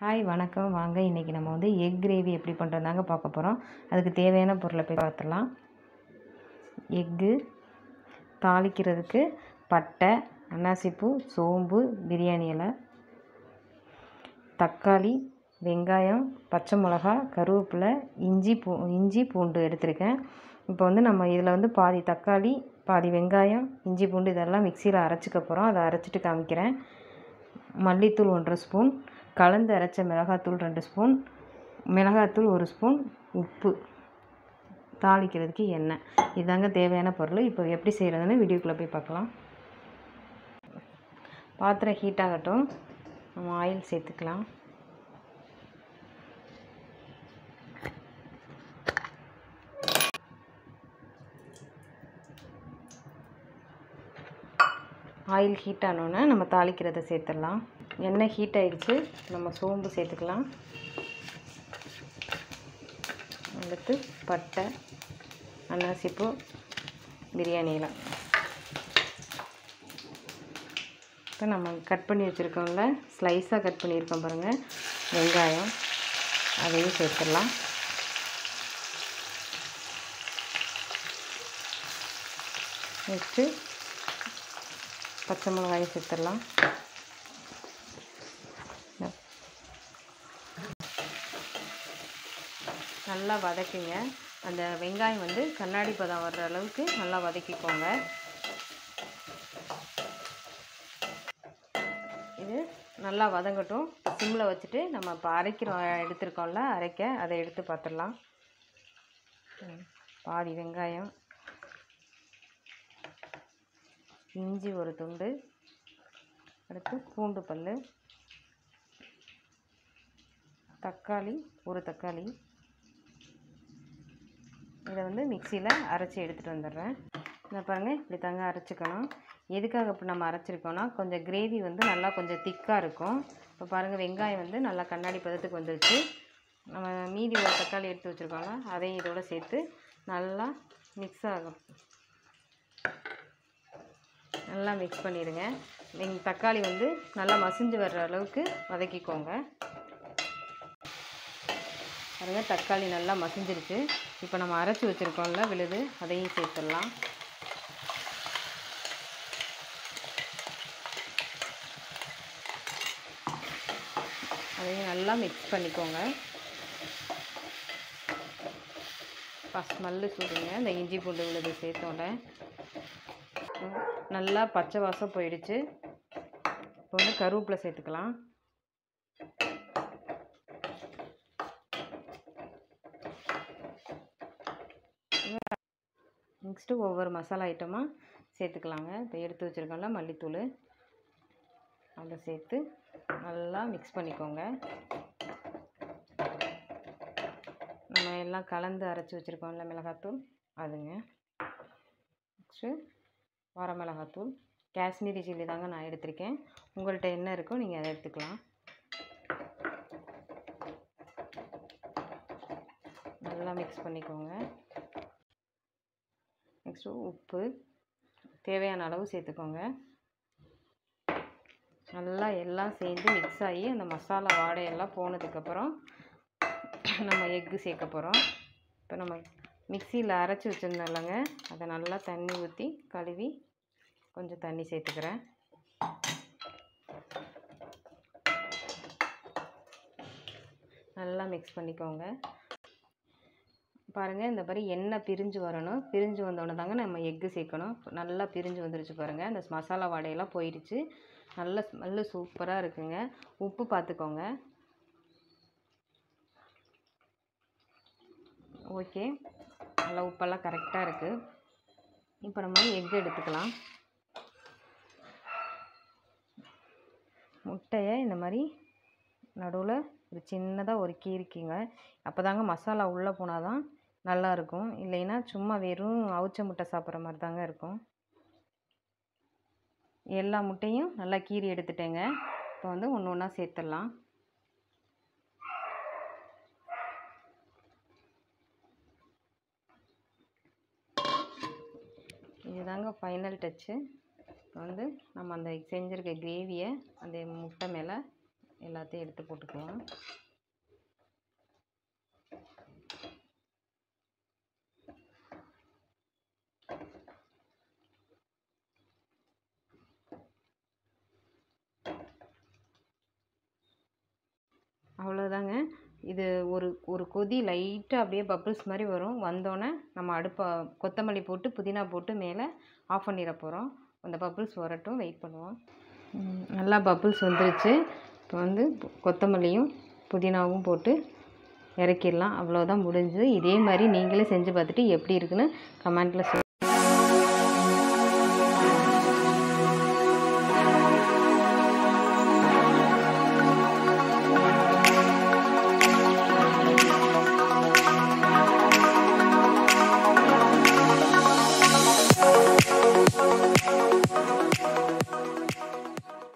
Hi வணக்கம். வாங்க இன்றைக்கி நம்ம வந்து எக் கிரேவி எப்படி பண்ணுறதாங்க பார்க்க போகிறோம் அதுக்கு தேவையான பொருளை போய் பார்த்துடலாம். எக்கு தாளிக்கிறதுக்கு பட்டை அன்னாசிப்பூ சோம்பு பிரியாணி இலை தக்காளி வெங்காயம் பச்சை மிளகா கருவேப்பிலை இஞ்சி பூ இஞ்சி பூண்டு எடுத்திருக்கேன். இப்போ வந்து நம்ம இதில் வந்து பாதி தக்காளி பாதி வெங்காயம் இஞ்சி பூண்டு இதெல்லாம் மிக்சியில் அரைச்சிக்க போகிறோம் அதை அரைச்சிட்டு காமிக்கிறேன். மல்லித்தூள் ஒன்றரை ஸ்பூன். கலந்து அரைச்ச மிளகாத்தூள் ரெண்டு ஸ்பூன் மிளகாத்தூள் ஒரு ஸ்பூன் உப்பு. தாளிக்கிறதுக்கு எண்ணெய். இதாங்க தேவையான பொருள். இப்போ எப்படி செய்கிறதுன்னு வீடியோக்குள்ளே போய் பார்க்கலாம். பாத்திரம் ஹீட் ஆகட்டும். நம்ம ஆயில் சேர்த்துக்கலாம். ஆயில் ஹீட் ஆனோன்னே நம்ம தாளிக்கிறத சேர்த்துடலாம். எண்ணெய் ஹீட் ஆகிடுச்சு நம்ம சோம்பு சேர்த்துக்கலாம். அடுத்து பட்டை அன்னாசிப்பூ பிரியாணியெலாம் இப்போ நம்ம கட் பண்ணி வச்சுருக்கோம்ல ஸ்லைஸாக கட் பண்ணியிருக்கோம் பாருங்கள் வெங்காயம் அதையும் சேர்த்துடலாம். நெக்ஸ்ட்டு பச்சை மிளகாயும் சேர்த்துடலாம். நல்லா வதக்குங்க. அந்த வெங்காயம் வந்து கண்ணாடி பதம் வர்ற அளவுக்கு நல்லா வதக்கிக்கோங்க. இது நல்லா வதங்கட்டும். சிம்மில் வச்சுட்டு நம்ம இப்போ அரைக்கிறோம் எடுத்துருக்கோம்ல அரைக்க அதை எடுத்து பார்த்துடலாம். பாதி வெங்காயம் இஞ்சி ஒரு துண்டு அடுத்து பூண்டு பல் தக்காளி ஒரு தக்காளி இதை வந்து மிக்சியில் அரைச்சி எடுத்துகிட்டு வந்துடுறேன். இதை பாருங்கள் இப்படி தாங்க அரைச்சிக்கணும். எதுக்காக இப்போ நம்ம அரைச்சிருக்கோன்னா கொஞ்சம் கிரேவி வந்து நல்லா கொஞ்சம் திக்காக இருக்கும். இப்போ பாருங்கள் வெங்காயம் வந்து நல்லா கண்ணாடி பதத்துக்கு வந்துருச்சு. நம்ம மீதி ஒரு தக்காளி எடுத்து வச்சுருக்கோம்ல அதையும் இதோட சேர்த்து நல்லா மிக்ஸ் ஆகும். நல்லா மிக்ஸ் பண்ணிடுங்க. நீங்கள் தக்காளி வந்து நல்லா மசிஞ்சு வர்ற அளவுக்கு வதக்கிக்கோங்க. பாருங்க தக்காளி நல்லா மசிஞ்சிருச்சு. இப்போ நம்ம அரைச்சி வச்சுருக்கோம்ல விழுது அதையும் சேர்த்துடலாம். அதையும் நல்லா மிக்ஸ் பண்ணிக்கோங்க. ஸ்மெல்லு சூடுங்க இந்த இஞ்சி பூண்டு விழுது சேர்த்தோன்னே நல்லா பச்சை வாசம் போயிடுச்சு. இப்போ வந்து கருவேப்பிலை சேர்த்துக்கலாம். நெக்ஸ்ட்டு ஒவ்வொரு மசாலா ஐட்டமாக சேர்த்துக்கலாங்க. இப்போ எடுத்து வச்சுருக்கோம்ல மல்லித்தூள். அதை சேர்த்து நல்லா மிக்ஸ் பண்ணிக்கோங்க. நம்ம எல்லாம் கலந்து அரைச்சி வச்சுருக்கோம்ல மிளகாத்தூள். அதுங்க. நெக்ஸ்ட்டு வரமிளகாத்தூள் காஷ்மீரி சில்லி தாங்க நான் எடுத்திருக்கேன். உங்கள்கிட்ட என்ன இருக்கோ நீங்கள் அதை எடுத்துக்கலாம். நல்லா மிக்ஸ் பண்ணிக்கோங்க. நெக்ஸ்ட்டு உப்பு தேவையான அளவு சேர்த்துக்கோங்க. நல்லா எல்லாம் சேர்ந்து மிக்ஸ் ஆகி அந்த மசாலா வாடையெல்லாம் போனதுக்கப்புறம் நம்ம எக்கு சேர்க்க போகிறோம் இப்போ நம்ம மிக்சியில் அரைச்சி வச்சுருந்தோம்லங்க அதை நல்லா தண்ணி ஊற்றி கழுவி கொஞ்சம் தண்ணி சேர்த்துக்கிறேன். நல்லா மிக்ஸ் பண்ணிக்கோங்க. பாருங்கள் இந்த மாதிரி எண்ணெய் பிரிஞ்சு வரணும். பிரிஞ்சு வந்தோடனே தாங்க நம்ம எக்கு சேர்க்கணும். நல்லா பிரிஞ்சு வந்துருச்சு பாருங்கள் அந்த மசாலா வாடையெல்லாம் போயிடுச்சு. நல்ல ஸ்மெல்லு சூப்பராக இருக்குங்க. உப்பு பார்த்துக்கோங்க ஓகே. நல்லா உப்பெல்லாம் கரெக்டாக இருக்குது இப்போ நம்ம எக் எடுத்துக்கலாம். முட்டையை இந்த மாதிரி நடுவில் ஒரு சின்னதாக ஒரு கீரிக்கிங்க அப்போ தாங்க மசாலா உள்ளே போனால் தான் நல்லாயிருக்கும் இல்லைன்னா சும்மா வெறும் அவிச்ச முட்டை சாப்பிட்ற மாதிரி தாங்க இருக்கும். எல்லா முட்டையும் நல்லா கீறி எடுத்துட்டேங்க. இப்போ வந்து ஒன்று ஒன்றா சேர்த்துடலாம். இதுதாங்க ஃபைனல் டச்சு இப்போ வந்து நம்ம அந்த செஞ்சுருக்க கிரேவியை அந்த முட்டை மேலே எல்லாத்தையும் எடுத்து போட்டுக்கலாம். இது ஒரு ஒரு கொதி லைட்டாக அப்படியே பப்புள்ஸ் மாதிரி வரும். வந்தோடனே நம்ம அடுப்பை கொத்தமல்லி போட்டு புதினா போட்டு மேலே ஆஃப் பண்ணிட போகிறோம் அந்த பப்புள்ஸ் வரட்டும் வெயிட் பண்ணுவோம். நல்லா பப்புள்ஸ் வந்துருச்சு. இப்போ வந்து கொத்தமல்லியும் புதினாவும் போட்டு இறக்கிடலாம். அவ்வளோதான் முடிஞ்சுது. இதே மாதிரி நீங்களே செஞ்சு பார்த்துட்டு எப்படி இருக்குன்னு கமெண்ட்டில் சொல்